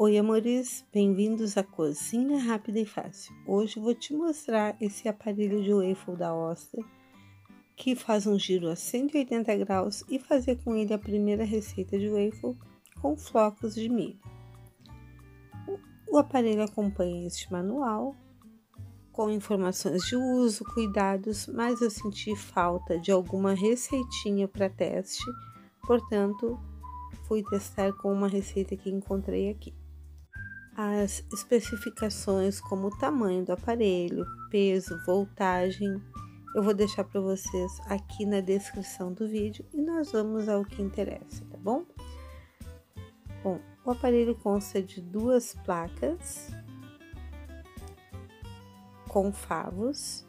Oi amores, bem-vindos à Cozinha Rápida e Fácil. Hoje vou te mostrar esse aparelho de waffle da Oster que faz um giro a 180 graus e fazer com ele a primeira receita de waffle com flocos de milho. O aparelho acompanha este manual com informações de uso, cuidados, mas eu senti falta de alguma receitinha para teste, portanto, fui testar com uma receita que encontrei aqui as especificações como o tamanho do aparelho, peso, voltagem, eu vou deixar para vocês aqui na descrição do vídeo e nós vamos ao que interessa, tá bom? Bom, o aparelho consta de duas placas com favos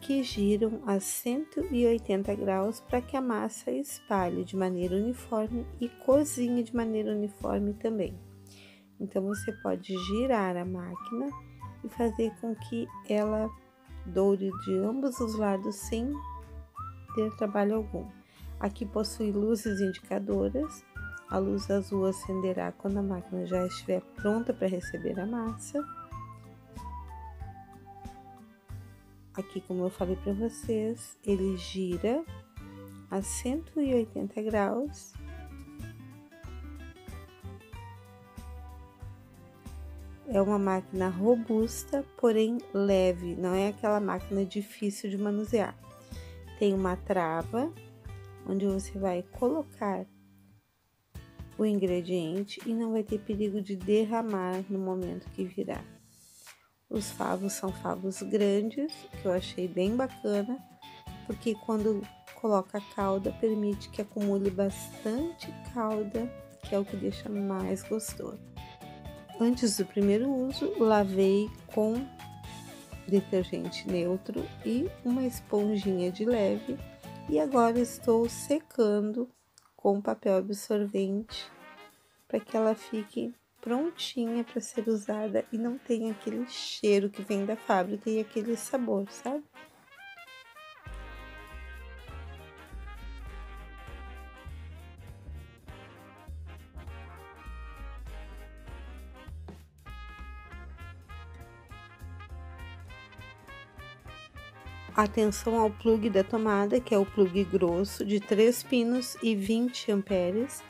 que giram a 180 graus para que a massa espalhe de maneira uniforme e cozinhe de maneira uniforme também. Então você pode girar a máquina e fazer com que ela doure de ambos os lados sem ter trabalho algum. Aqui possui luzes indicadoras. A luz azul acenderá quando a máquina já estiver pronta para receber a massa. Aqui, como eu falei para vocês, ele gira a 180 graus é uma máquina robusta, porém leve, não é aquela máquina difícil de manusear. Tem uma trava onde você vai colocar o ingrediente e não vai ter perigo de derramar no momento que virar. Os favos são favos grandes, que eu achei bem bacana, porque quando coloca a calda permite que acumule bastante calda, que é o que deixa mais gostoso. Antes do primeiro uso, lavei com detergente neutro e uma esponjinha de leve e agora estou secando com papel absorvente para que ela fique prontinha para ser usada e não tenha aquele cheiro que vem da fábrica e aquele sabor, sabe? Atenção ao plug da tomada, que é o plug grosso de 3 pinos e 20 amperes,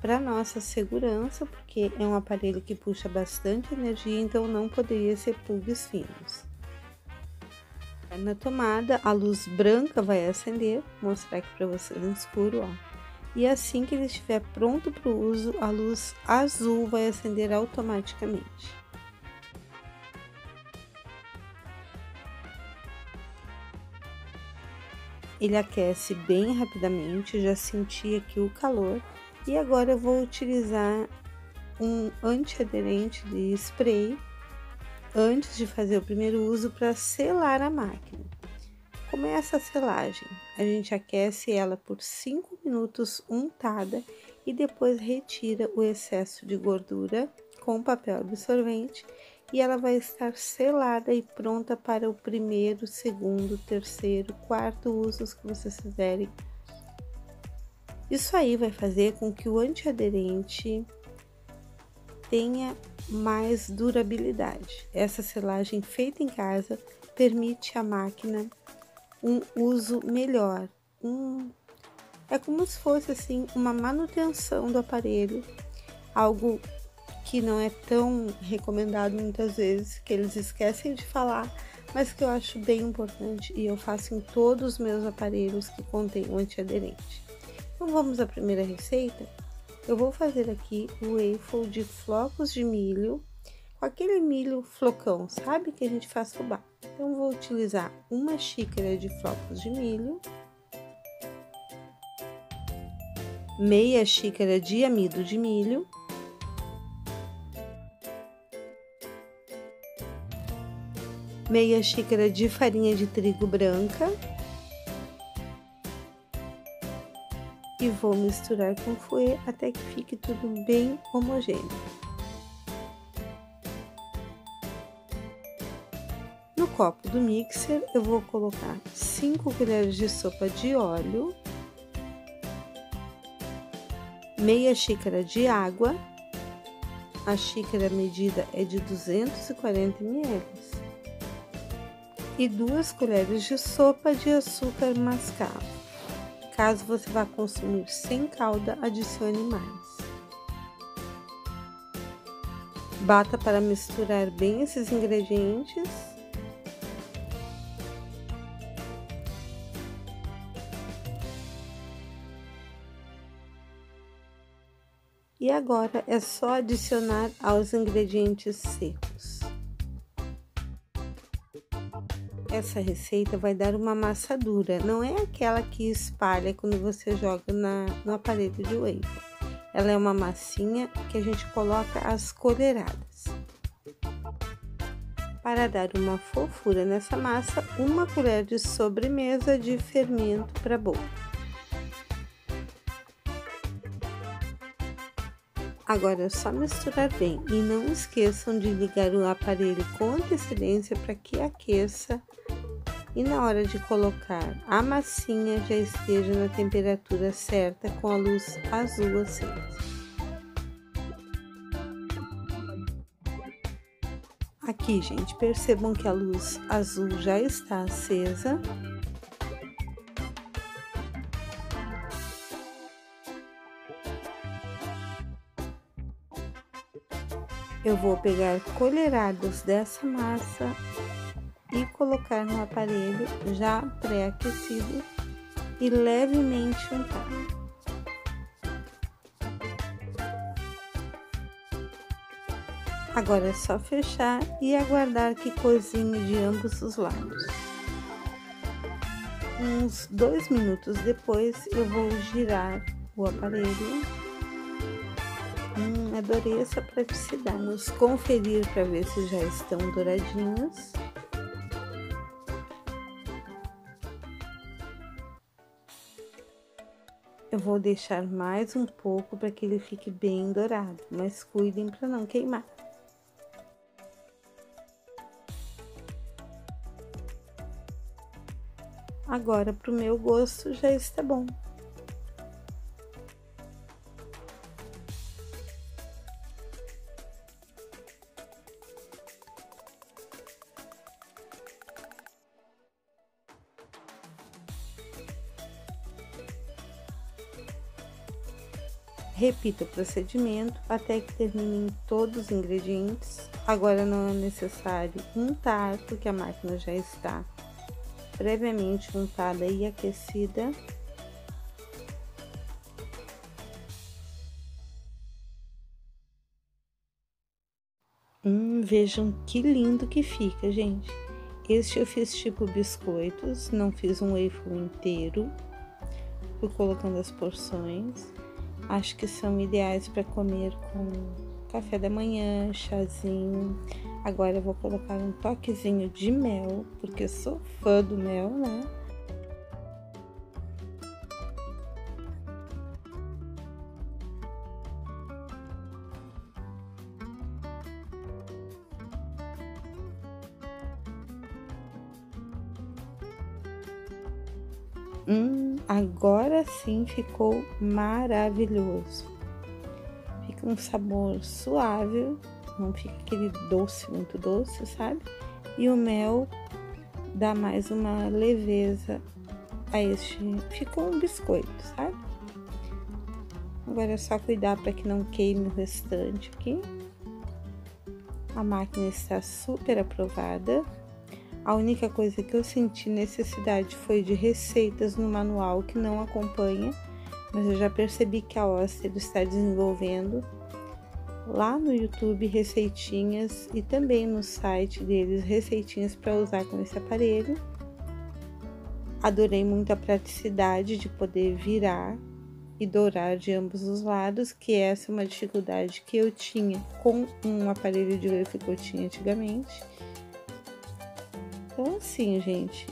para nossa segurança, porque é um aparelho que puxa bastante energia, então não poderia ser plugs finos. Na tomada, a luz branca vai acender, vou mostrar aqui para vocês no escuro, ó. E assim que ele estiver pronto para o uso, a luz azul vai acender automaticamente. Ele aquece bem rapidamente, já senti aqui o calor. E agora eu vou utilizar um antiaderente de spray antes de fazer o primeiro uso para selar a máquina. Como é essa selagem? A gente aquece ela por 5 minutos untada e depois retira o excesso de gordura com papel absorvente e ela vai estar selada e pronta para o primeiro, segundo, terceiro, quarto usos que vocês fizerem. Isso aí vai fazer com que o antiaderente tenha mais durabilidade. Essa selagem feita em casa permite à máquina um uso melhor. Um, é como se fosse assim uma manutenção do aparelho, algo que não é tão recomendado muitas vezes, que eles esquecem de falar, mas que eu acho bem importante e eu faço em todos os meus aparelhos que contêm um antiaderente. Então vamos à primeira receita? Eu vou fazer aqui o waffle de flocos de milho, com aquele milho flocão, sabe? Que a gente faz fubá. Então vou utilizar uma xícara de flocos de milho, meia xícara de amido de milho, meia xícara de farinha de trigo branca e vou misturar com fouet até que fique tudo bem homogêneo. No copo do mixer eu vou colocar 5 colheres de sopa de óleo, meia xícara de água A xícara medida é de 240 ml. E duas colheres de sopa de açúcar mascavo. Caso você vá consumir sem calda, adicione mais. Bata para misturar bem esses ingredientes. E agora é só adicionar aos ingredientes secos. Essa receita vai dar uma massa dura, não é aquela que espalha quando você joga na, no aparelho de wafer. Ela é uma massinha que a gente coloca as colheradas. Para dar uma fofura nessa massa, uma colher de sobremesa de fermento para bolo. Agora é só misturar bem e não esqueçam de ligar o aparelho com antecedência para que aqueça e na hora de colocar a massinha já esteja na temperatura certa com a luz azul acesa. Aqui, gente, percebam que a luz azul já está acesa Eu vou pegar colheradas dessa massa e colocar no aparelho já pré-aquecido e levemente untar. Agora é só fechar e aguardar que cozinhe de ambos os lados. Uns dois minutos depois eu vou girar o aparelho Hum, adorei essa praticidade. Vamos conferir para ver se já estão douradinhos. Eu vou deixar mais um pouco para que ele fique bem dourado, mas cuidem para não queimar. Agora, para o meu gosto, já está bom. Repita o procedimento até que terminem todos os ingredientes. Agora não é necessário untar, porque a máquina já está previamente untada e aquecida. Hum, vejam que lindo que fica, gente. Este eu fiz tipo biscoitos, não fiz um waffle inteiro. Fui colocando as porções. Acho que são ideais para comer com café da manhã, chazinho. Agora eu vou colocar um toquezinho de mel, porque eu sou fã do mel, né? Hum, agora sim ficou maravilhoso. Fica um sabor suave, não fica aquele doce, muito doce, sabe? E o mel dá mais uma leveza a este. Ficou um biscoito, sabe? Agora é só cuidar para que não queime o restante aqui. A máquina está super aprovada. A única coisa que eu senti necessidade foi de receitas no manual que não acompanha, mas eu já percebi que a Oster está desenvolvendo lá no YouTube receitinhas e também no site deles receitinhas para usar com esse aparelho. Adorei muito a praticidade de poder virar e dourar de ambos os lados, que essa é uma dificuldade que eu tinha com um aparelho de wafer que eu tinha antigamente então, assim, gente,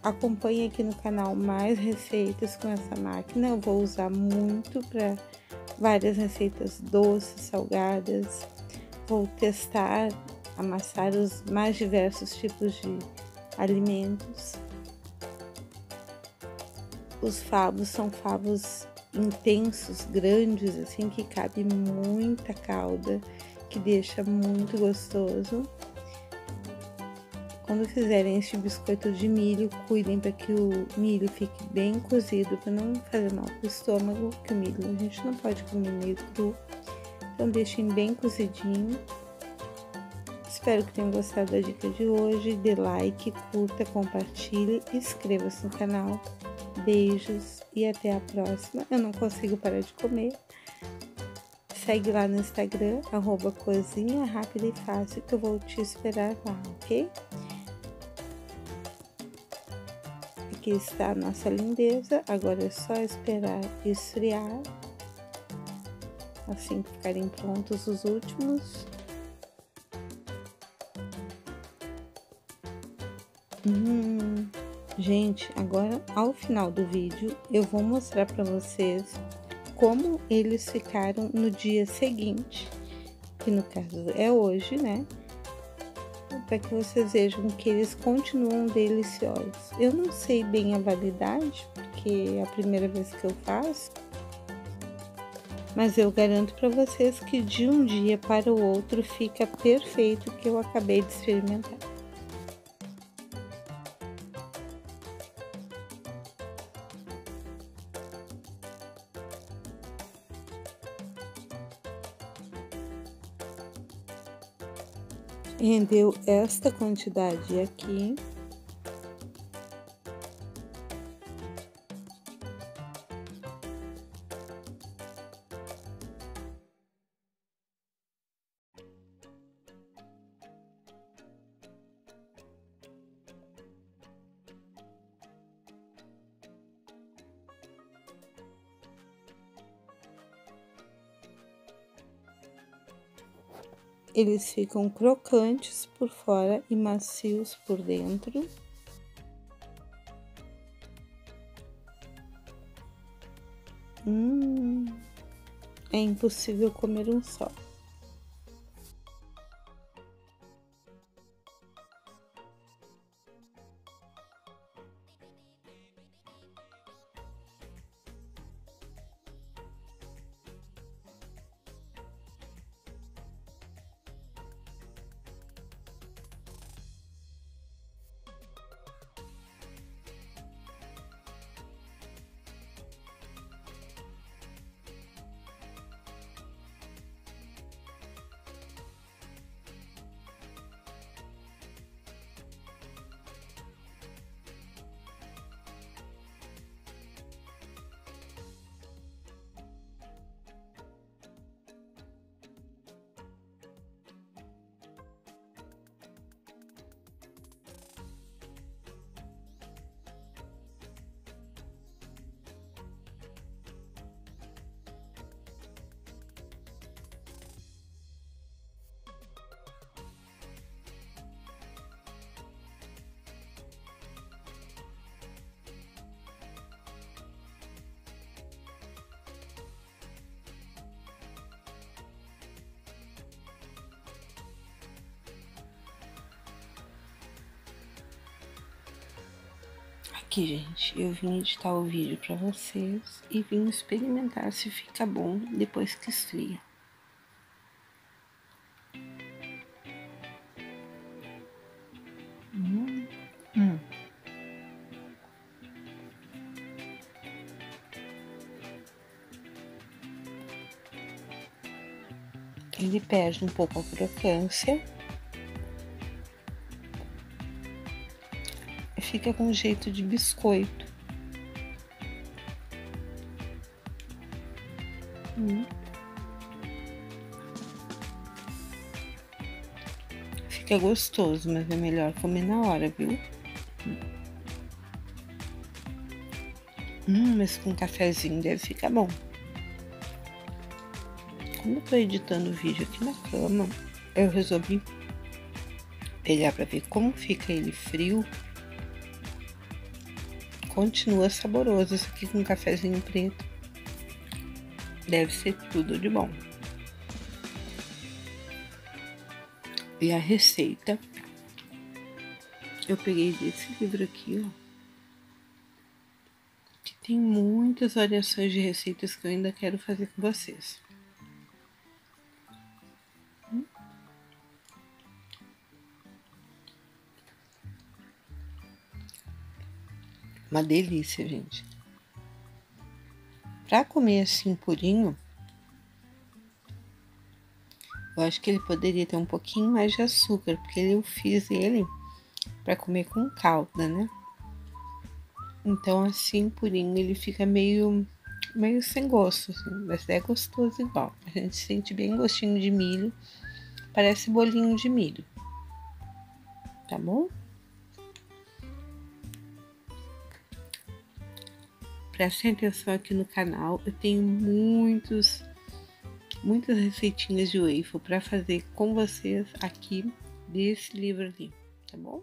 acompanhe aqui no canal mais receitas com essa máquina. Eu vou usar muito para várias receitas doces, salgadas. Vou testar, amassar os mais diversos tipos de alimentos. Os favos são favos intensos, grandes, assim, que cabe muita calda, que deixa muito gostoso. Quando fizerem este biscoito de milho, cuidem para que o milho fique bem cozido, para não fazer mal para o estômago, que o milho a gente não pode comer meio cru. Então deixem bem cozidinho. Espero que tenham gostado da dica de hoje. Dê like, curta, compartilhe, inscreva-se no canal. Beijos e até a próxima. Eu não consigo parar de comer. Segue lá no Instagram, arroba cozinha rápida e fácil, que eu vou te esperar lá, ok? Aqui está a nossa lindeza, agora é só esperar esfriar, assim que ficarem prontos os últimos. Hum, gente, agora ao final do vídeo eu vou mostrar para vocês como eles ficaram no dia seguinte, que no caso é hoje, né? Para que vocês vejam que eles continuam deliciosos. Eu não sei bem a validade, porque é a primeira vez que eu faço, mas eu garanto para vocês que de um dia para o outro fica perfeito o que eu acabei de experimentar. Rendeu esta quantidade aqui. Eles ficam crocantes por fora e macios por dentro. Hum, é impossível comer um só. Aqui, gente, eu vim editar o vídeo para vocês e vim experimentar se fica bom depois que esfria. Hum, hum. Ele perde um pouco a crocância. Fica com jeito de biscoito. Hum. Fica gostoso, mas é melhor comer na hora, viu? Hum, mas com um cafezinho deve ficar bom. Como eu tô editando o vídeo aqui na cama, eu resolvi pegar para ver como fica ele frio Continua saboroso isso aqui com um cafezinho preto. Deve ser tudo de bom. E a receita eu peguei desse livro aqui, ó. Que Tem muitas variações de receitas que eu ainda quero fazer com vocês. Uma delícia, gente. Para comer assim purinho, eu acho que ele poderia ter um pouquinho mais de açúcar, porque eu fiz ele para comer com calda, né? Então assim, purinho, ele fica meio meio sem gosto, assim, mas é gostoso igual. A gente sente bem gostinho de milho, parece bolinho de milho. Tá bom? Prestem atenção aqui no canal, eu tenho muitos muitas receitinhas de waffle para fazer com vocês aqui desse livro aqui, tá bom?